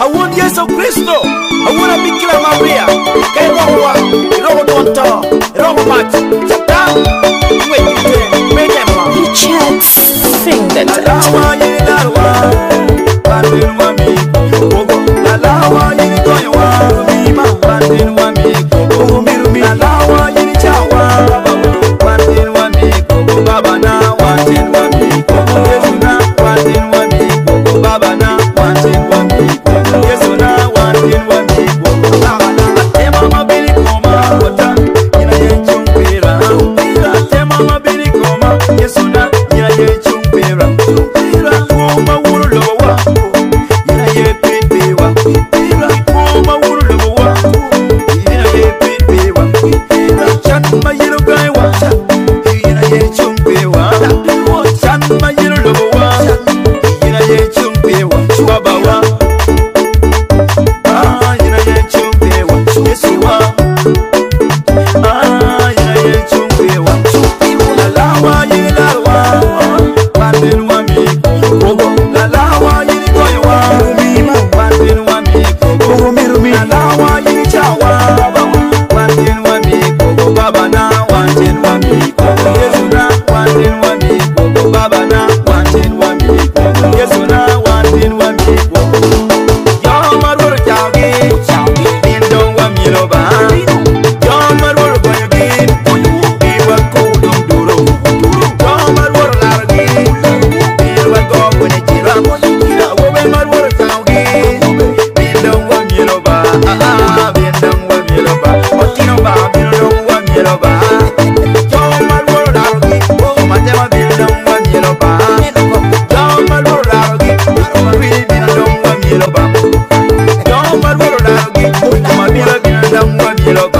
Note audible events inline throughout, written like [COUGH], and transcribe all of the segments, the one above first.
awon yesu kristo awon abikila maria ke rowa roho doto roho pac cata wekite menyema ichat sing thetaawayenarwa barwirwami No.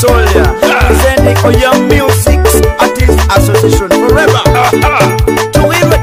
Send it for your music artist association forever. [LAUGHS] to